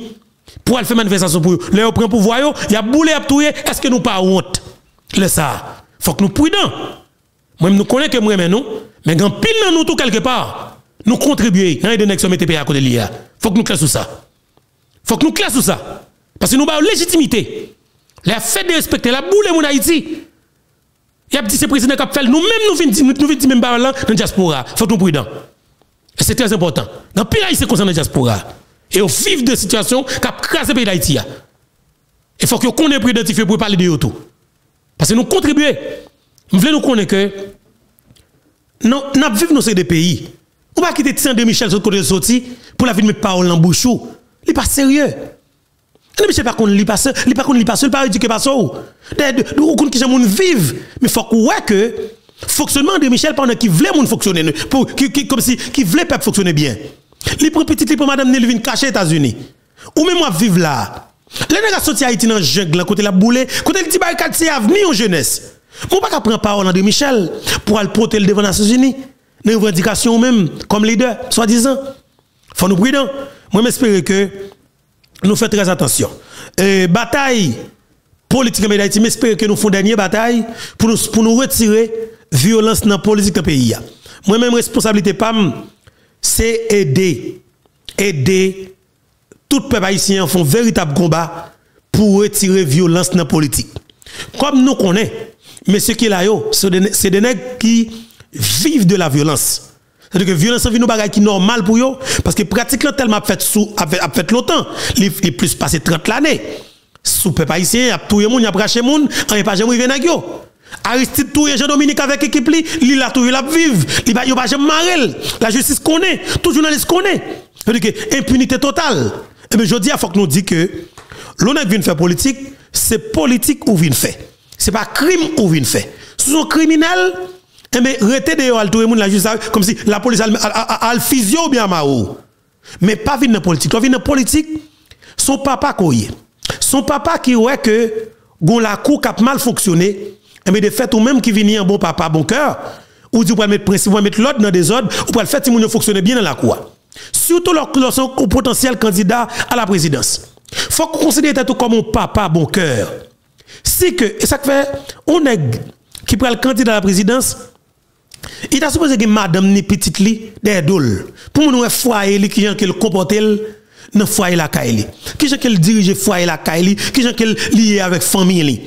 pour aller faire manifestation pour eux. Là, on prend pouvoir, il y a boulé à tout est-ce que nous pas honte? Le ça. Faut que nous prudents. Moi, nous connaissons que moi, mais nous. Mais quand pile dans nous tout quelque part, nous contribuer dans les dénexions MTP à côté de l'IA. Faut que nous classions ça. Faut que nous classions ça. Parce que nous avons légitimité. La fête de respecter la boule mon Haïti. Il y a petit ce président qui fait nous même nous venons nous venons même dans la diaspora. Faut que nous prudents. C'est très important. Dans pire Haïti concerne la diaspora. Et au vivre de situation qui a crasé le pays d'Haïti. Il faut que nous ait identifié pour parler de tout. Parce que nous contribuons. Nous voulons nous connaître que nous vivons dans ces pays. On va quitter de Michel sur le côté de sorti pour la vie de parole en bouche. Il n'est pas sérieux. Ne Michel pas qu'on lit pas ça, il pas qu'on lit pas ça, il pas éduqué pas ça. Ou qu'on qui j'aime vivre, mais faut que que fonctionnement de Michel pendant qui voulait moun fonctionner pour comme si qui voulait pas fonctionner bien. Il prend petit pour madame Nelvin caché États-Unis. Ou même moi vivre là. Les nègres sorti Haïti dans jungle côté la boule, côté le petit barricade c'est avenir en jeunesse. On pas prendre parole André Michel pour aller porter le devant les Unies. Une revendication même, comme leader, soi-disant. Faut nous prudents. Moi, j'espère que nous faisons très attention. Et bataille politique en Haïti, j'espère que nous faisons dernière bataille pour nous, pour nous retirer violence dans la politique du pays. Moi-même, responsabilité PAM, c'est aider, aider tout peuple haïtien font véritable combat pour retirer violence dans la politique. Comme nous connaissons, mais ce qui c'est des nègres qui vivent de la violence. C'est-à-dire que violence est une bagage qui normal pour eux, parce que pratiquement tellement fait sous, a fait, longtemps, il est plus passé 30 l'année. Sous peuple haïtien, a tout le monde, a braché monde, a pas jamais venu. Aristide Touye Jean-Dominique avec équipe li, li la touye la vive, il va pas jamais marel. La justice connaît, tout journaliste connaît. C'est-à-dire que impunité totale. Et bien je dis il faut que nous dit que l'on vient faire politique, c'est politique ou vient faire. C'est pas crime ou vient faire. Si sont criminels, eh bien, rete de tout le monde la justice comme si la police a le physio bien mao. Mais pas dans politique. Toi venir dans politique, son papa koye. Son papa qui ouais que gon la cour cap mal fonctionné, eh bien de fait ou même qui vient un bon papa bon cœur, ou dit pour mettre principe, mettre l'ordre dans des ordres, ou pour le fait si moun fonctionner bien dans la cour. Surtout lorsqu'on potentiel candidat à la présidence. Faut qu'on considère tout comme un papa bon cœur. Si que, et ça fait, on est qui prend le candidat à la présidence, il a supposé que madame ni petite li des dol. Pour nous foyer li qui qu'elle comporte dans foyer la kaili. Qui gens qu'elle dirige foyer la kaili, qui gens qu'elle lié avec famille li.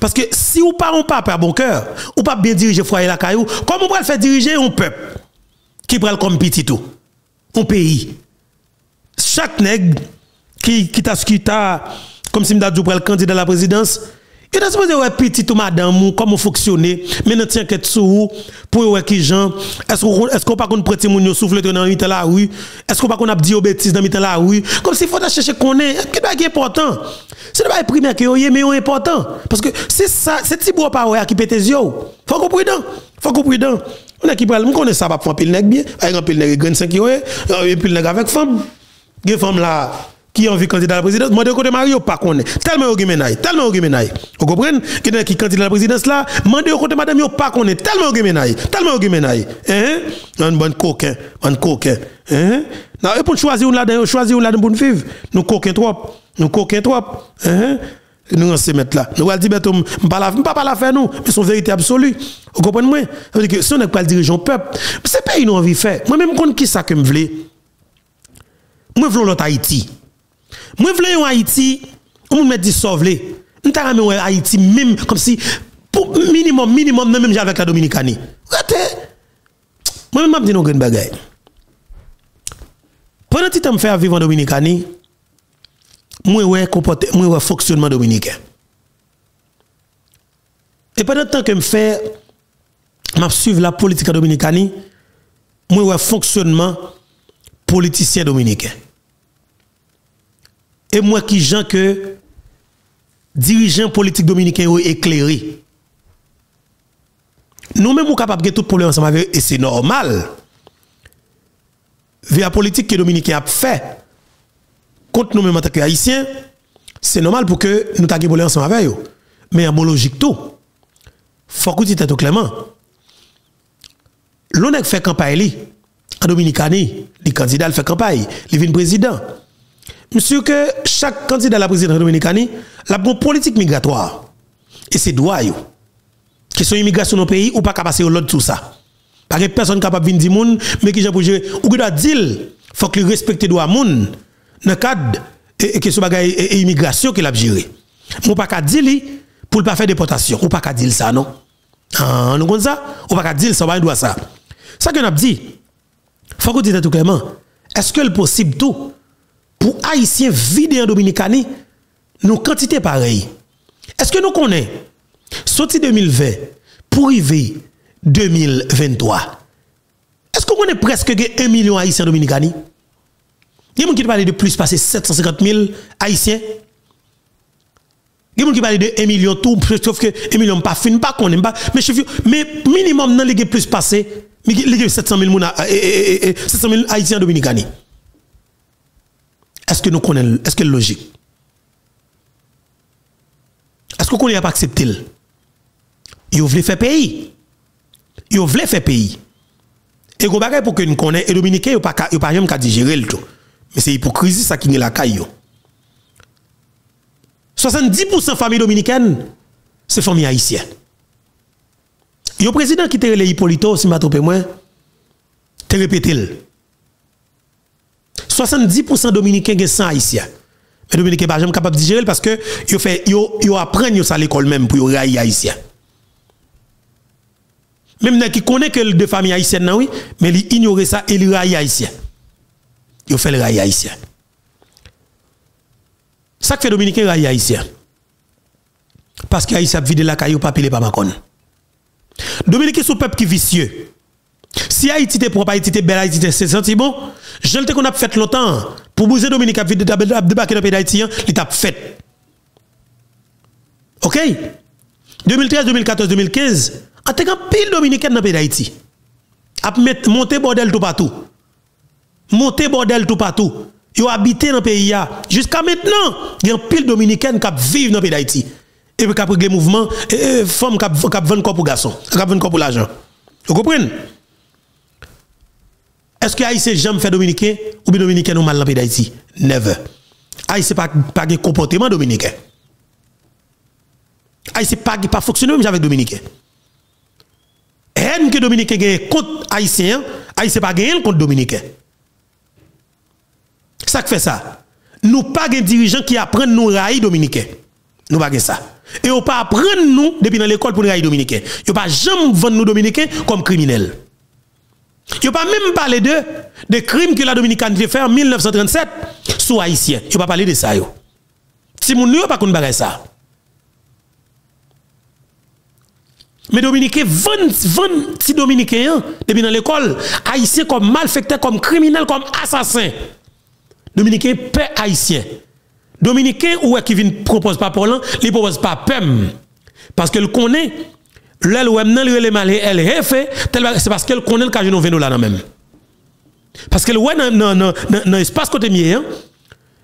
Parce que si ou pas on papa bon cœur, ou pas bien diriger foyer la caillou, comment on peut le faire diriger un peuple qui prend comme petit tout, un pays. Chaque nègre qui qui t'a comme si m'da dit candidat à la présidence, il est supposé ouais petit ou madame comment fonctionner, mais ne tient qu'être sous pour ouais qui est-ce qu'on est-ce qu'on pas qu'on prête moun yo souffle dans la rue, est-ce qu'on pas qu'on a dit bêtises dans la rue, comme s'il faut chercher connaître, qui est important? C'est pas primaire qui est mais c'est important parce que c'est ça c'est petit bois pas ouais qui pète les yeux. Faut qu'on prudent, faut qu'on prudent. On a qui parle, on connaît ça pas un pile nèg bien, avec un pile nèg 5 yo, un pile avec femme. Des femmes là qui ont envie candidat à la présidence, moi de côté Mario pas connaît. Tellement au menaille, tellement au menaille. Vous comprenez? Qui qui candidat à la présidence là, moi de côté madame yo pas connaît, tellement au menaille, tellement au menaille. Hein? Un bon coquin, un coquin. Hein? Non, et pour choisir là choisir là pour vivre. Nous coquin trop, nous coquin trop. Hein? Nous on se mettre là. Nous allons dire la pas la faire nous, mais son vérité absolue. Vous comprenez Ça veut dire que si on n'est pas le dirigeant peuple, c'est pas une envie faire. Moi même compte qui ça que me voulais. Moi je veux l'autre Haïti. Moi, je en Haïti, on me dit sauver. On t'a ramené en Haïti, même comme si, pour minimum, minimum, même avec la Dominicanie. Moi, je me dis une grande bagaille. Pendant que je fais vivre en Dominicanie, moi, je moi, ouais fonctionnement dominicain. Et pendant que je fais, je suivre la politique dominicaine, moi, ouais fonctionnement politicien dominicain. Et moi qui gens que dirigeants politiques dominicains ont éclairé. Nous-mêmes, sommes capables de tout problème ensemble avec et c'est normal. Via politique que Dominicain a fait contre nous-mêmes en tant que Haïtiens, c'est normal pour que nous taguions problème ensemble avec eux. Mais en bon logique tout, faut que tu tout clairement. L'on a fait campagne en Dominicanie, les candidats fait campagne, les vice président Monsieur, que chaque candidat à la présidence dominicaine a une politique migratoire. Et c'est droit. Question immigration dans le pays, ou pas passer au lot tout ça. Pas que personne capable de venir dire mais qui j'ai pour gérer. Ou qui doit dire, faut que respecte droit moun dans le cadre et question bagaille et immigration qu'il a géré. Ou pas qu'à dire pour ne pas faire déportation. Ou pas qu'à dire ça, non? Ah, nous comme ça? Ou pas qu'à dire ça, on doit ça. Ça qu'on a dit, faut que dise tout clairement. Est-ce que le possible tout? Pour Haïtiens vivre en Dominicanie, nous quantité pareille. Est-ce que nous connaissons, sorti 2020, pour arriver 2023, est-ce qu'on connaît presque 1 million Haïtiens en Dominicanie? Il y a des qui parlent de plus, passer 750 000 Haïtiens. Il y a des qui parlent de 1 million tout, sauf que 1 million pas fin, pas connaît pas, mais mais minimum dans les plus passé, mais il y a 700 000 Haïtiens en Dominicanie. Est-ce que nous connaissons, est-ce que c'est logique? Est-ce que qu'on n'a pas accepté? Ils veulent faire pays. Ils veulent faire pays. Et vous bagay pour que nous connaissions, et Dominicains, ils pas pas jamais digérer le tout. Mais c'est hypocrisie ça qui est la caille. 70% famille dominicaine, c'est famille haïtienne. Le président qui était les Hippolito, si je ne me moi, te répété. 70% Dominicains sont sans haïtiens. Mais Dominicains ne sont pas capables de digérer parce que ils fait yo yo apprennent ça à l'école même pour railler haïtien. Même qui connaît que de famille haïtienne non, oui, mais ils ignore ça et ils raillent haïtien. Ils fait le railler haïtien. Ça que fait Dominicain railler haïtien. Parce que haïtien vide la caillou pas pile pas macon. Dominicain sont peuple qui vicieux. Si Haïti était propre, Haïti était belle, Haïti était sentiment, je le qu'on a fait longtemps. Pour bouger Dominique, a débarqué dans le pays d'Haïti, il a fait. OK 2013, 2014, 2015, en tant que pile Dominicaine dans le pays d'Haïti, a monté bordel tout partout. Monté bordel tout partout. Ils ont habité dans le pays. Jusqu'à maintenant, il y a un pile Dominicaine qui vivent dans le pays d'Haïti. Et puis qui a pris le mouvement, et, et femmes qui vendent corps pour garçons, qui vendent corps pour l'argent. Vous comprenez est-ce que Haïtien jamais fait dominicain ou bien dominicain nous mal dans pays d'Haïti? Never. Haïtien pas pas de comportement dominicain. Haïtien pas pas fonctionner même avec dominicain. Haine que dominicain gagne contre haïtien, haïtien pas gagner contre dominicain. Ça fait ça. Nous pas des dirigeants qui apprennent nous railler dominicain. Nous pas ça. Et on pas apprendre nous depuis dans l'école pour railler dominicain. Yo pas jamais vendre nous dominicains comme criminels. Il pas même parlé de des crimes que la Dominicaine a fait en 1937 sous haïtien. Il pas parlé de ça yo. Si moun yo pas konn ça. Mais Dominicain 20 20 si Dominicain depuis dans l'école, haïtien comme malfecteur, comme criminel, comme assassin. Dominicain paix haïtien. Dominicain ou qui vient propose pas pour il propose pas PEM parce que le connaît Nan le mal elle est fait c'est parce qu'elle connaît le cas de là même. Parce que ouais dans dans dans espace côté mieux hein.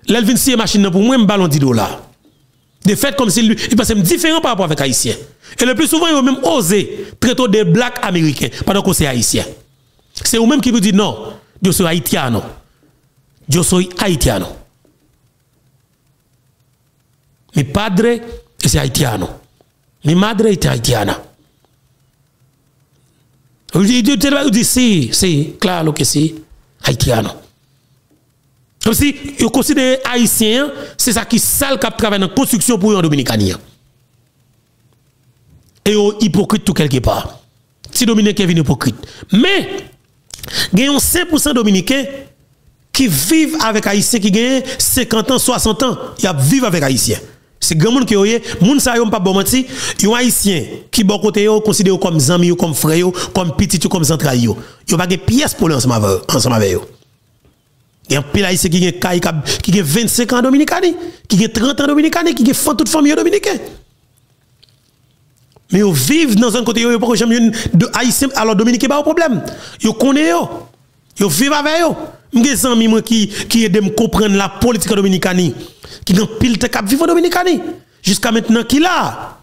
L'elle vient si machine pour moi un ballon 10 dollars. De fait comme s'il il passe différent par rapport avec haïtien. Et le plus souvent il même osé traiter des blacks américains pendant que c'est haïtien. C'est eux même qui vous dit non, je suis haïtien. Je suis haïtien. Mi padre c'est haïtien. Mi madre est haïtiana. Dit, si, si, claro que si, haïtiano. Comme si, vous considère haïtien, c'est ça qui sale qui travaille dans la construction pour un dominicanien. Et vous hypocrite tout quelque part. Si Dominicain est hypocrite. Mais, il y a 5% dominicains qui vivent avec haïtien qui gagnent 50 ans, 60 ans. Ils vivent avec haïtien. C'est grand monde qui est, moun sa yon pas bon menti, yon haïtien qui bon côté yo considéré comme zami ou comme frère comme petit ou comme central yo. Yon pas de pièce pour ensemble avec ensemble avec yo. Yon pile haïtien qui gen kay qui 25 ans dominicani, qui gen 30 ans dominicani, qui gen fan toute famille dominicaine. Mais yo vivent dans un côté yo, yon pas jamais de haïtien alors dominicain pas au problème. Yo connaît yo. Yo vivent avec yo. M'gè amis moi qui qui aide me comprendre la politique dominicaine qui ont pile de cap vivre dominicaine jusqu'à maintenant qui là.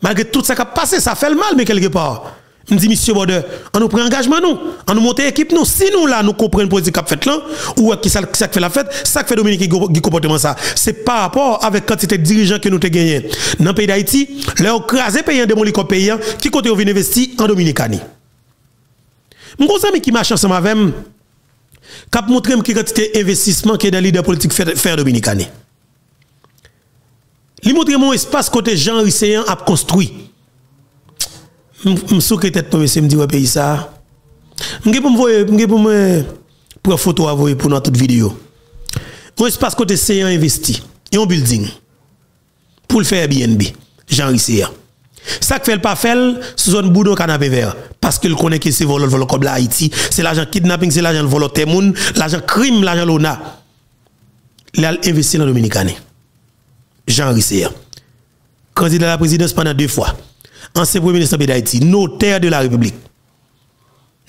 Malgré tout ça qui a passé, ça fait le mal mais quelque part. Je dis monsieur Border, on nous prend engagement nous, on nous monte équipe nous. Si nous là nous comprenons politique qui fait là ou qui ça, fait la fête, ça fait Dominique qui comportement ça. C'est par rapport avec quantité de dirigeants que nous avons gagné dans le pays d'Haïti, leur crasé payant démoli comme payant qui compte investir en Dominicanie. Mon ami qui marche ensemble avec cap montré qui quantité d'investissement que dans leader politique faire dominicain. Li montre mon espace côté Jean a construit. Je souhaite tête pour me dire pays ça. Je me pour me pour photo à pour notre vidéo. Mon espace côté Séan investi et un building pour le faire Airbnb Jean. Ça que fait le pas fait, c'est zone boudon canapé vert. Parce qu'il connaît que c'est vol, vol comme Haïti, c'est l'argent kidnapping, c'est l'argent vol temoun, l'argent crime, l'argent lona. Il a investi dans le Dominicain. Jean Risser. Candidat à la présidence pendant deux fois. Ancien premier ministre d'Haïti, notaire de la République.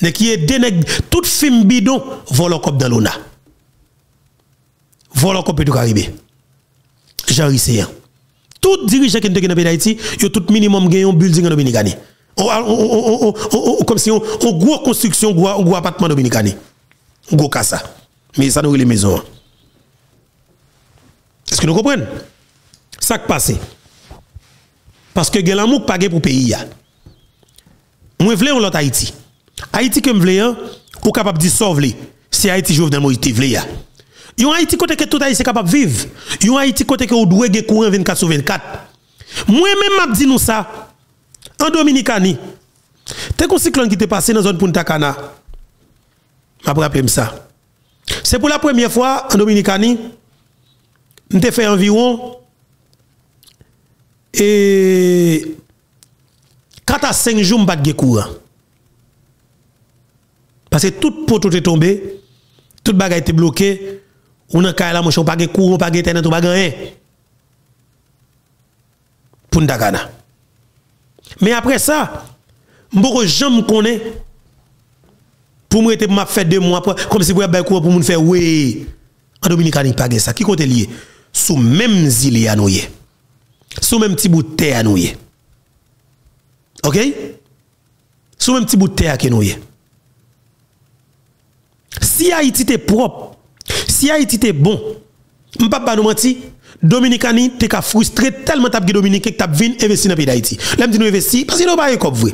Mais qui est dénègre tout film bidon, vol comme dans l'ONA. Vol comme du Caribé. Jean Risser Tout dirigeant qui est dans le d'Haïti, ils ont tout minimum gagné un building en Dominicani. Comme si on gros construction, on gros appartement Dominicani. On gros casa. Mais ça nous les maisons. Est-ce que nous comprenons Ça qui passe. Parce que Gelamouk pague pour pays. Moi, je veux l'autre Haïti. Haïti que je veux, pour capable de sauver, c'est Haïti, je veux dans le Haïti, Yon Haïti côté que tout Haïtien capable de vivre? Yon Haïti côté que vous gagner courant 24 sur 24. Moi-même, m'a dit nous ça. En Dominicani. T'es un cyclone qui t'est passé dans la zone Punta Cana. M'a rappelé ça. C'est pour la première fois en Dominicani. Nous fait environ et 4 à 5 jours, pas de courant. Parce que tout poteau est tombé, tout bagage était Ou nan kay la mouchon, pas de courant, pas de internet, pas de rien. Pour Dakana. Mais après ça, je jamais connais pour moi, pour m'a fait deux mois après, comme si vous avez courant pour me faire oui. En Dominicaine, il pas de ça. Qui compte lié? Sous même île à nous. Sous même petit bout de terre à nous. OK? Sous même petit bout de terre à nous. Si Haïti était propre, si Haïti était bon, je ne pas pas nous mentir, Dominicani t'es frustré tellement t'as Dominique que t'as investir dans le pays d'Haïti. Là me dit nous investir parce qu'il n'a pas comme vrai.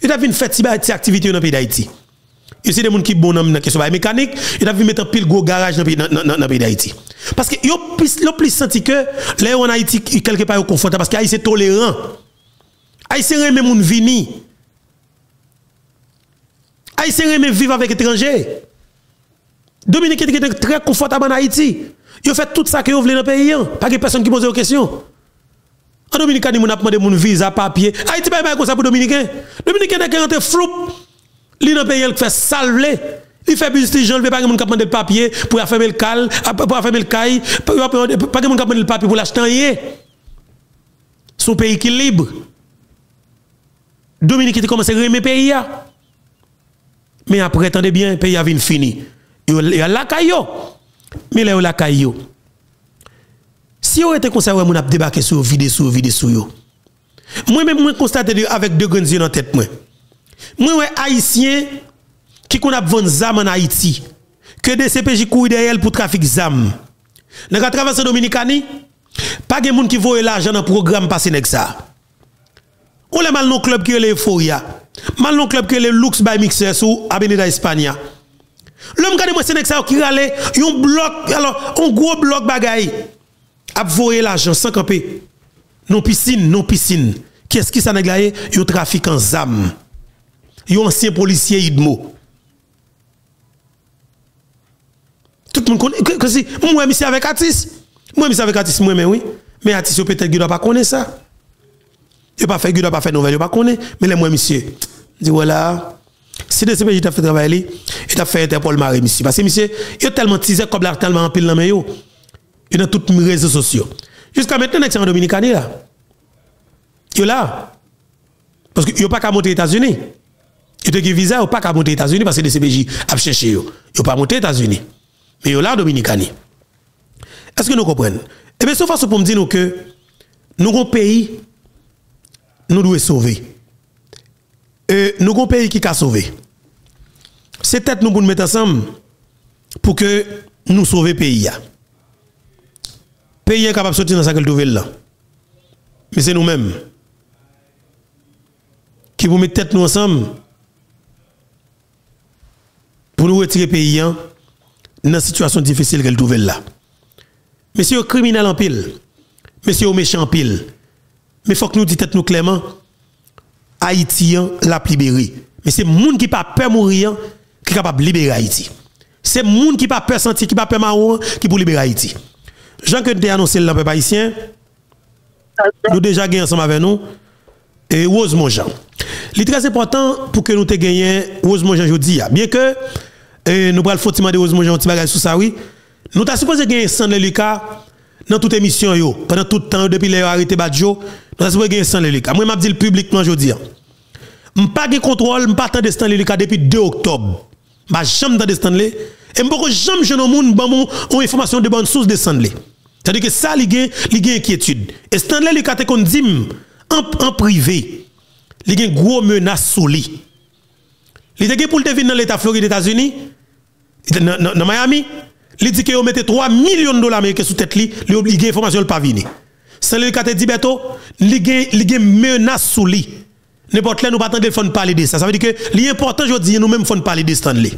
Il a vinn faire cette activité dans le pays d'Haïti. Il y a des gens qui sont bons dans la question mécanique, il a vu mettre un pile gros garage dans le pays d'Haïti. Parce que yo plus senti que là en Haïti quelque part confortable parce qu'Haïti est tolérant. Haïti aime moun vini. Haïti aime vivre avec étrangers. Dominique est très confortable en Haïti. Yo fait tout ça que vous voulez dans le pays. Hein. Pas de personne qui pose des questions. En Dominicain, on a demandé mon visa, papier. Haïti, pas comme ça pour Dominicain. Dominicain, est rentré flou. Li dans pays, il fait salver. Il fait business, je ne veux pas que mon demande le papier pour fermer le cal, pour fermer le caille, pas que mon demande le papier pour l'acheter. Son pays qui est libre. Dominique qui commence à remettre pays. Mais après, attendez bien, le pays a fini. Il y a la caillou. Mais là, il y a la caillou. Si on était conservé, on a débarqué sur vidéo, sur vidéo, sur yo. Moi-même, moi, constaté avec deux grands yeux dans tête. Moi, moi, haïtien qui qu'on a vendu zam en Haïti, que des CPJ couillent derrière pour trafic zam. Dans la traversée Dominicani, pas de monde qui voit l'argent dans le programme passé avec ça. On a mal non club qui est l'Euphoria. Mal non club qui est le Lux by Mixer sous Avenida Espagne. L'homme qui moi c'est ça qui rale un bloc alors un gros bloc bagaille a voyer l'argent sans camper. Non piscine, non piscine. Qu'est-ce qui ça nèg là Yo trafic en zam. Yo ancien policier Idmo. Tout le monde connaît que si moi monsieur avec Atis. Moi monsieur avec Atis moi mais oui. Mais Atis peut-être qu'il doit pas connaître ça. Il pas fait il doit pas faire nouvelle, il pas connaître mais les moi monsieur dit voilà si le CPJ t'a fait travailler, il t'a fait Interpol Marie, monsieur. Parce que monsieur, il a tellement teasé comme là, tellement en pile dans mes Il a tous les réseaux sociaux. Jusqu'à maintenant, il est en Dominicaine là. Il est là. Parce qu'il n'a pas qu'à monter aux États-Unis. Il a visa, il pas qu'à monter aux États-Unis parce que le CPJ a cherché. Il n'a pas monté aux États-Unis. Mais il est là en Dominicaine. Est-ce que nous comprenons? Eh bien, sauf pour me dire que nous avons un pays, nous devons sauver. Nous avons un pays qui a sauvé. C'est peut-être nous pour nous mettre ensemble pour que nous sauvions le pays. Le pays est capable de sortir dans sa nouvelle là. Mais c'est nous-mêmes qui vous mettre tête nous ensemble pour nous retirer le pays dans une situation difficile qu'elle trouve là. Monsieur criminel en pile, monsieur méchant en pile. Mais il faut que nous disions nous clairement Haïtien l'a libéré. Mais c'est monde qui pas peur mourir qui est capable de libérer Haïti. C'est monde qui pas peur sentir qui pas peur mourir qui pour libérer Haïti. Jean que tu annoncé le peuple haïtien. Nous déjà gagné ensemble avec nous et Rose Monjean. Il très important pour que nous te gagnions Rose Monjean aujourd'hui. Bien que eh, nous prenons le de Rose Monjean un petit bagage sur ça. Nous t'as supposé gagner Sandler Lucas dans toute émission yo. Pendant tout le temps depuis les arrêté Badjo nous avons gagner Stanley Lucas moi m'a dit publiquement aujourd'hui je pas de contrôle je pas de Stanley Lucas depuis 2 octobre. Je jamais de Stanley et pas jamais jeune monde bon mon information de bonne source de Stanley c'est-à-dire que ça il y a inquiétude. Et Stanley Lucas te qu'on dit en, en privé a une grosse menace sur lui. Il était pour le venir dans l'état Floride États-Unis dans Miami il dit qu'il mette 3 millions de dollars américains sous tête il oblige information pas venir. Sans cas dit beto, il y menace sous lui. N'importe là nous pas attendre parler de ça. Ça veut dire que l'important je dis nous même faut parler de Stanley.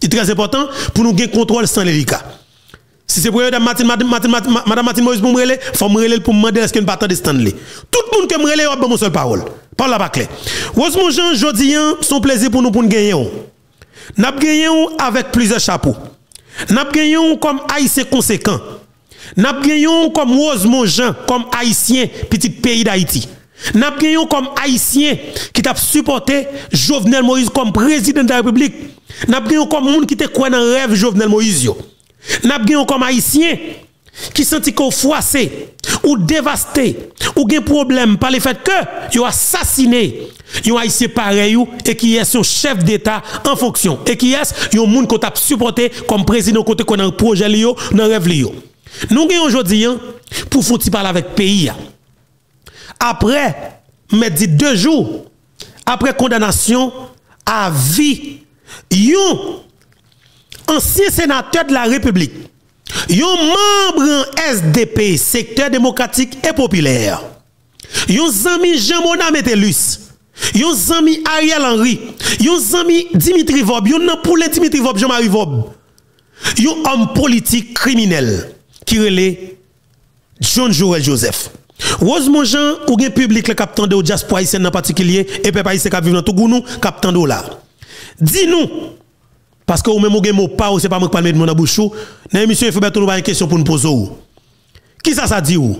C'est très important pour nous gagner contrôle Stanley. Si c'est pour Madame Martine Moïse pour me il faut me pour me demander est-ce qu'il pas de Stanley. Tout le monde qui me relève, a mon seule parole. Parle la pas clair. Rosemont Jean, jodi, son plaisir pour nous pour nous gagner. Nous gagné avec plusieurs chapeaux. Nous gagné comme haïtien conséquent. Nous gagné comme Rosemont Jean, comme haïtien, petit pays d'Haïti. Nous gagné comme haïtien qui t'a supporté Jovenel Moïse comme président de la République. Nous gagné comme monde qui te croit dans rêve Jovenel Moïse. Nous gagné comme haïtien qui senti qu'on froissé ou dévasté ou un problème par le fait que yo assassiné un haïtien pareil et qui est son chef d'état en fonction et qui est un monde qu'on t'a supporté comme président côté qu'on un projet li dans rêve nous gagnons aujourd'hui hein, pour faire parler avec pays après mais dit deux jours après condamnation à vie un ancien sénateur de la République Yon membre SDP, secteur démocratique et populaire. Yon zami Jean-Mona Metelus. Yon zami Ariel Henry. Yon zami Dimitri Vob. Yon nan poule Dimitri Vob, Jean-Marie Vob. Yon homme politique criminel qui relait John Joël Joseph. Rosemont Jean, ou gen public le capitaine de diaspora haïtienne en particulier, et peuple haïtien qui vivent dans tout gounou, capitaine de là. Dis-nous, Parce que ou même ou gen mot pas ou c'est pas moi qui parle de mon bouchou. Dans l'émission, il faut mettre une question pour nous poser. Qui ça ça dit ou?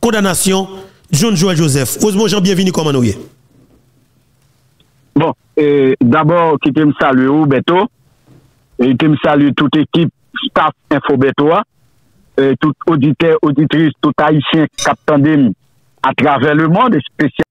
Condamnation, John Joel Joseph. Osmo Jean, bienvenue comment nous Bon, euh, d'abord, qui me salue ou Beto. Et qui me salue toute équipe, staff Info Beto. Euh, tout auditeur, auditrice, tout haïtien qui a à travers le monde, spécialement.